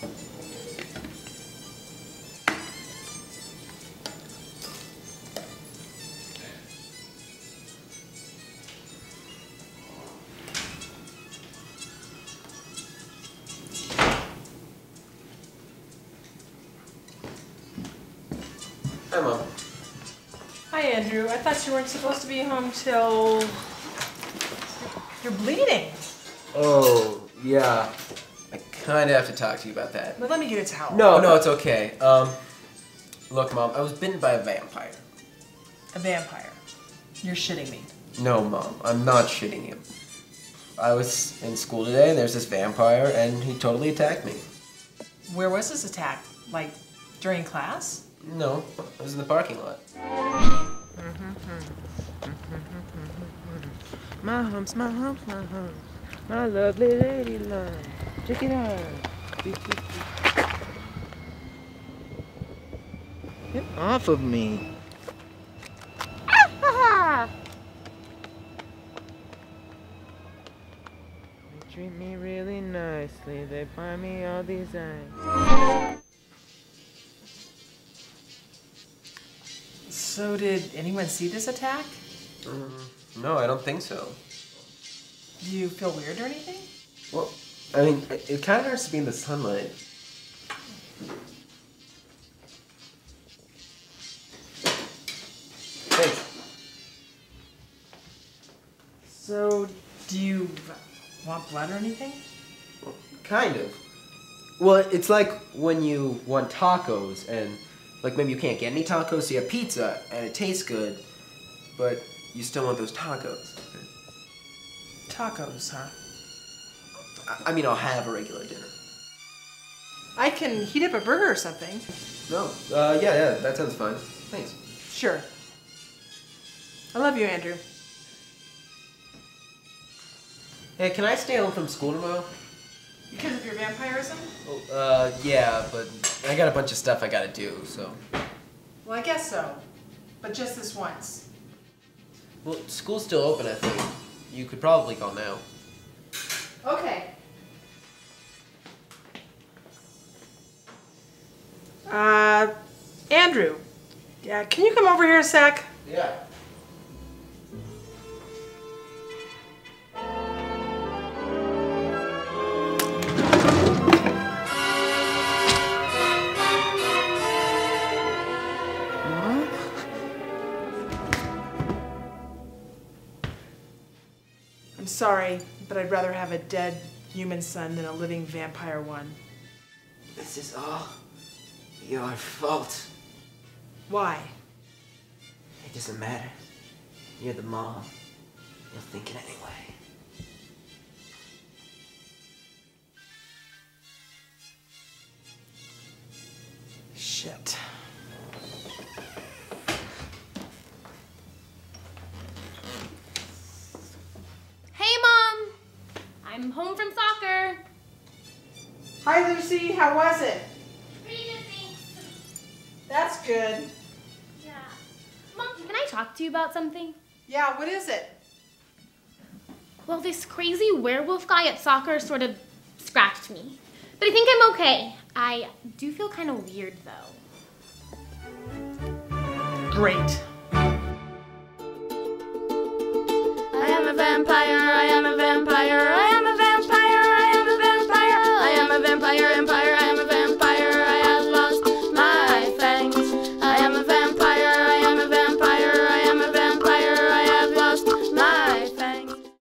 Hi, Mom. Hi, Andrew. I thought you weren't supposed to be home till... You're bleeding. Oh, yeah. I kind of have to talk to you about that. But let me get a towel. No, no, it's okay. Um, look, Mom, I was bitten by a vampire. A vampire. You're shitting me. No, Mom, I'm not shitting you. I was in school today, and there's this vampire, and he totally attacked me. Where was this attack? Like, during class? No, I was in the parking lot. My humps, my humps, my humps. My lovely lady love. Check it out. Get off of me. They treat me really nicely. They buy me all these eyes. So, did anyone see this attack? Mm, no, I don't think so. Do you feel weird or anything? Well, I mean, it, it kind of hurts to be in the sunlight. Thanks. So, do you want blood or anything? Kind of. Well, it's like when you want tacos and, like, maybe you can't get any tacos, so you have pizza and it tastes good, but you still want those tacos. Tacos, huh? I, mean, I'll have a regular dinner. I can heat up a burger or something. No, uh, yeah, yeah, that sounds fine. Thanks. Sure. I love you, Andrew. Hey, can I stay home from school tomorrow? Because of your vampirism? Oh, uh, yeah, but I got a bunch of stuff I gotta do, so. Well, I guess so. But just this once. Well, school's still open, I think. You could probably call now. Okay. Uh, Andrew. Yeah, can you come over here a sec? Yeah. I'm sorry, but I'd rather have a dead human son than a living vampire one. This is all your fault. Why? It doesn't matter. You're the mom. You'll think it anyway. Shit. Hey, Mom! I'm home from soccer. Hi, Lucy. How was it? Pretty good, thanks. That's good. Yeah. Mom, can I talk to you about something? Yeah, what is it? Well, this crazy werewolf guy at soccer sort of scratched me. But I think I'm okay. I do feel kind of weird, though. Great. I am a vampire, I am a vampire,